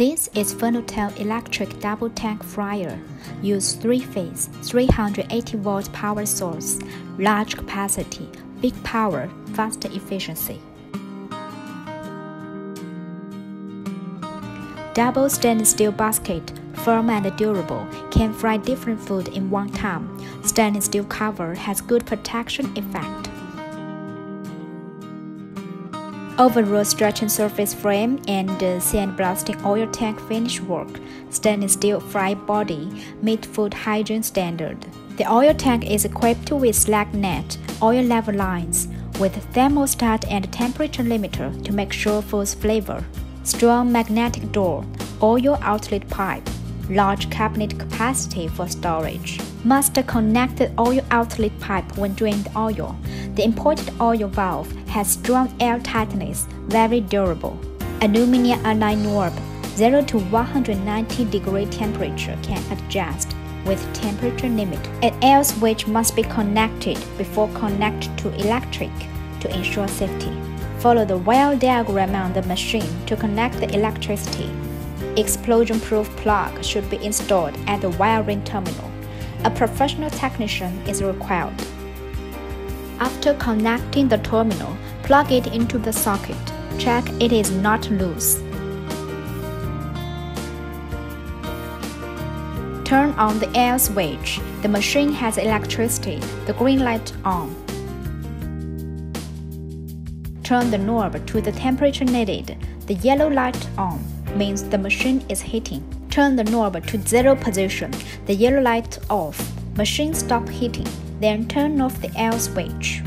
is Furnotel electric double tank fryer. Use three-phase, 380 volt power source, large capacity, big power, fast efficiency. Double stainless steel basket, firm and durable, can fry different food in one time. Stainless steel cover has good protection effect. Overall stretching surface frame and sandblasting oil tank finish work. Stainless steel fry body meet food hygiene standard. The oil tank is equipped with slack net, oil level lines, with thermostat and temperature limiter to make sure food's flavor. Strong magnetic door, oil outlet pipe, large cabinet capacity for storage. Must connect the oil outlet pipe when draining oil. The imported oil valve has strong air tightness, very durable. Aluminum align knob, 0 to 190 degree temperature can adjust with temperature limit. An air switch must be connected before connect to electric to ensure safety. Follow the wire diagram on the machine to connect the electricity. Explosion-proof plug should be installed at the wiring terminal. A professional technician is required. After connecting the terminal, plug it into the socket. Check it is not loose. Turn on the air switch. The machine has electricity. The green light on. Turn the knob to the temperature needed. The yellow light on means the machine is heating. Turn the knob to zero position. The yellow light off. Machine stop heating then turn off the air switch.